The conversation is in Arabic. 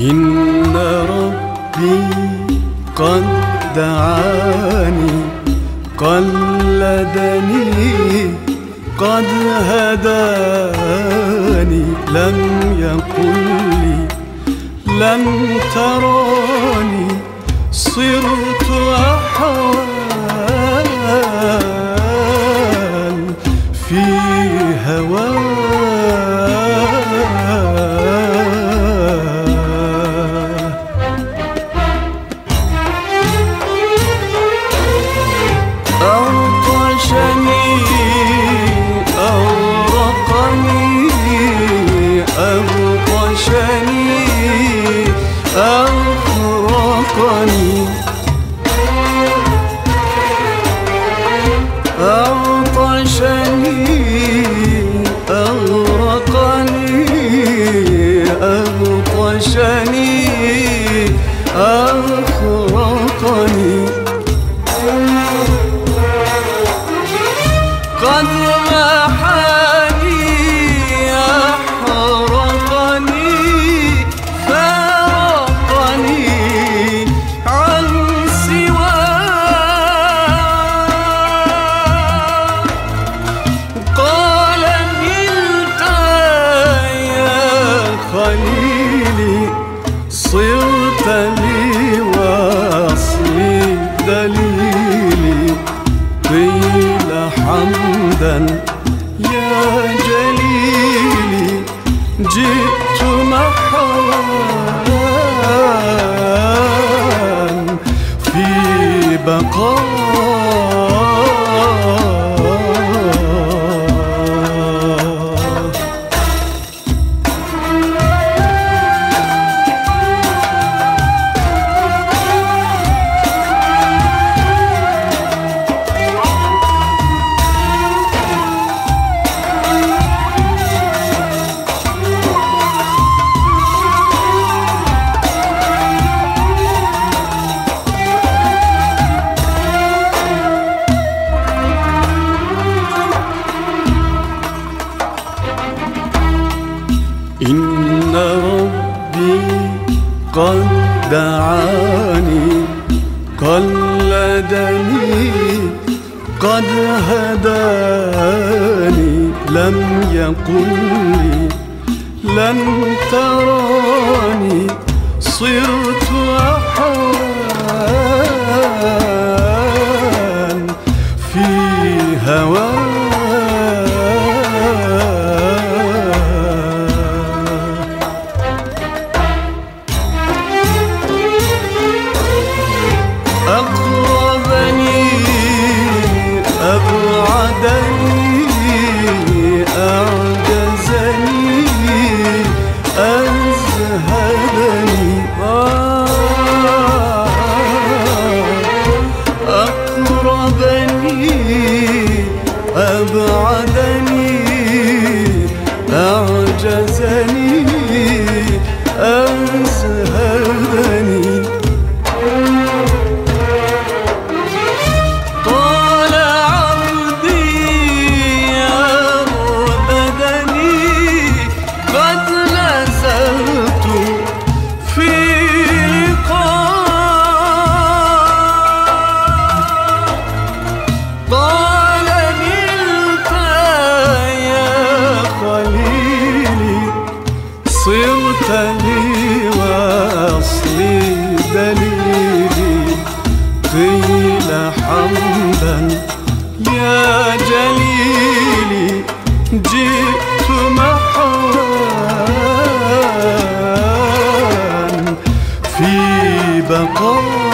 إن ربي قد دعاني قلدني قد هداني. لم يقل لي لم تراني صرت أحوال في أغطشني حمدا يا جليلي جئت محوان في بقاء إن ربي قد دعاني قلدني قد هداني لم يقل لي لن تراني صرت أحوان آه أقربني أبعدني أعجزني. وصلي وأصلي دليلي قيل حمدا يا جليلي جئت محرا في بقايا